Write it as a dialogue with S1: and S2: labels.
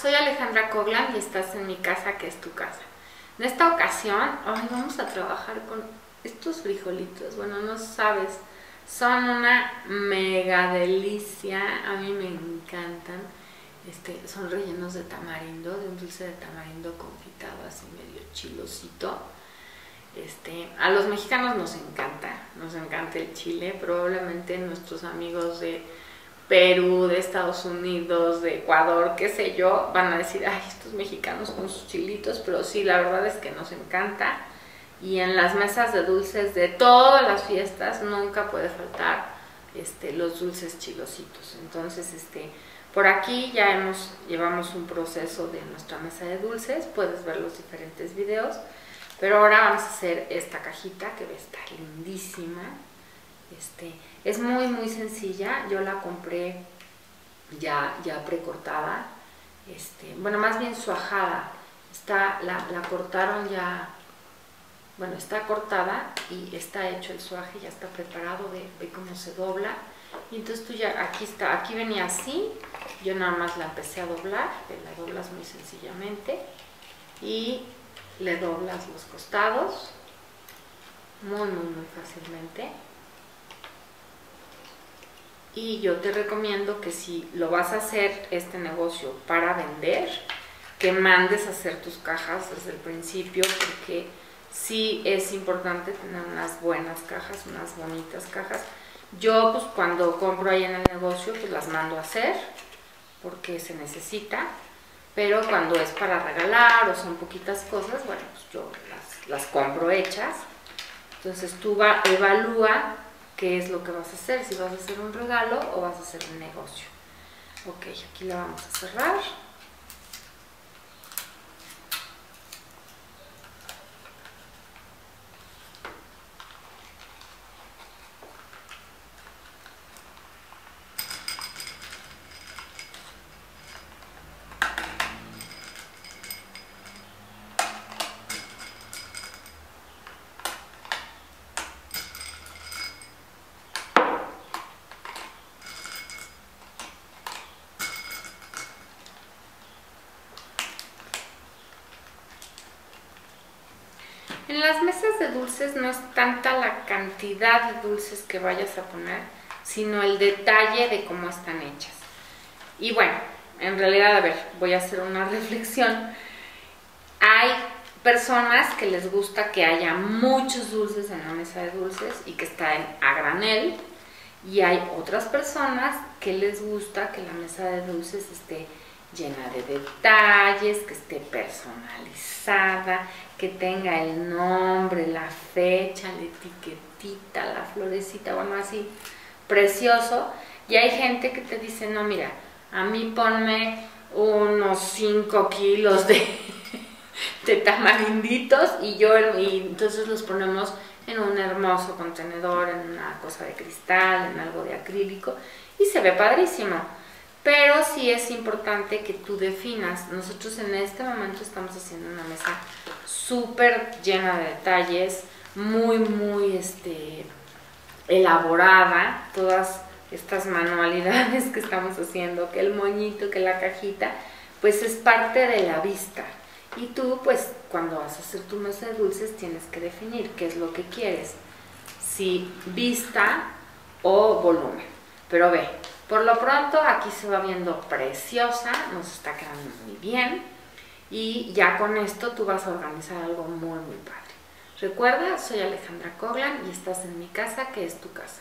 S1: soy Alejandra Coglan y estás en mi casa que es tu casa. En esta ocasión, hoy vamos a trabajar con estos frijolitos. Bueno, no sabes, son una mega delicia. A mí me encantan. Este, son rellenos de tamarindo, de un dulce de tamarindo confitado así medio chilosito. Este, a los mexicanos nos encanta, nos encanta el chile. Probablemente nuestros amigos de Perú, de Estados Unidos, de Ecuador, qué sé yo, van a decir, ay, estos mexicanos con sus chilitos, pero sí, la verdad es que nos encanta. Y en las mesas de dulces de todas las fiestas nunca puede faltar este, los dulces chilositos. Entonces, este, por aquí ya hemos, llevamos un proceso de nuestra mesa de dulces, puedes ver los diferentes videos, pero ahora vamos a hacer esta cajita que va a lindísima. Este, es muy muy sencilla, yo la compré ya, ya precortada, este, bueno más bien suajada, está, la, la cortaron ya, bueno está cortada y está hecho el suaje, ya está preparado, ve, ve cómo se dobla, y entonces tú ya, aquí está, aquí venía así, yo nada más la empecé a doblar, la doblas muy sencillamente, y le doblas los costados, muy muy muy fácilmente, y yo te recomiendo que si lo vas a hacer este negocio para vender, que mandes a hacer tus cajas desde el principio porque sí es importante tener unas buenas cajas, unas bonitas cajas. Yo pues cuando compro ahí en el negocio pues las mando a hacer porque se necesita, pero cuando es para regalar o son poquitas cosas, bueno pues yo las, las compro hechas. Entonces tú va, evalúa qué es lo que vas a hacer, si vas a hacer un regalo o vas a hacer un negocio. Ok, aquí la vamos a cerrar. En las mesas de dulces no es tanta la cantidad de dulces que vayas a poner, sino el detalle de cómo están hechas. Y bueno, en realidad, a ver, voy a hacer una reflexión. Hay personas que les gusta que haya muchos dulces en la mesa de dulces y que estén a granel. Y hay otras personas que les gusta que la mesa de dulces esté llena de detalles, que esté personalizada, que tenga el nombre, la fecha, la etiquetita, la florecita, bueno, así, precioso. Y hay gente que te dice, no, mira, a mí ponme unos 5 kilos de, de tamarinditos y yo, y entonces los ponemos en un hermoso contenedor, en una cosa de cristal, en algo de acrílico y se ve padrísimo. Pero sí es importante que tú definas. Nosotros en este momento estamos haciendo una mesa súper llena de detalles, muy, muy este, elaborada. Todas estas manualidades que estamos haciendo, que el moñito, que la cajita, pues es parte de la vista. Y tú, pues, cuando vas a hacer tu mesa de dulces, tienes que definir qué es lo que quieres. Si vista o volumen. Pero ve, por lo pronto aquí se va viendo preciosa, nos está quedando muy bien y ya con esto tú vas a organizar algo muy muy padre. Recuerda, soy Alejandra Coglan y estás en mi casa que es tu casa.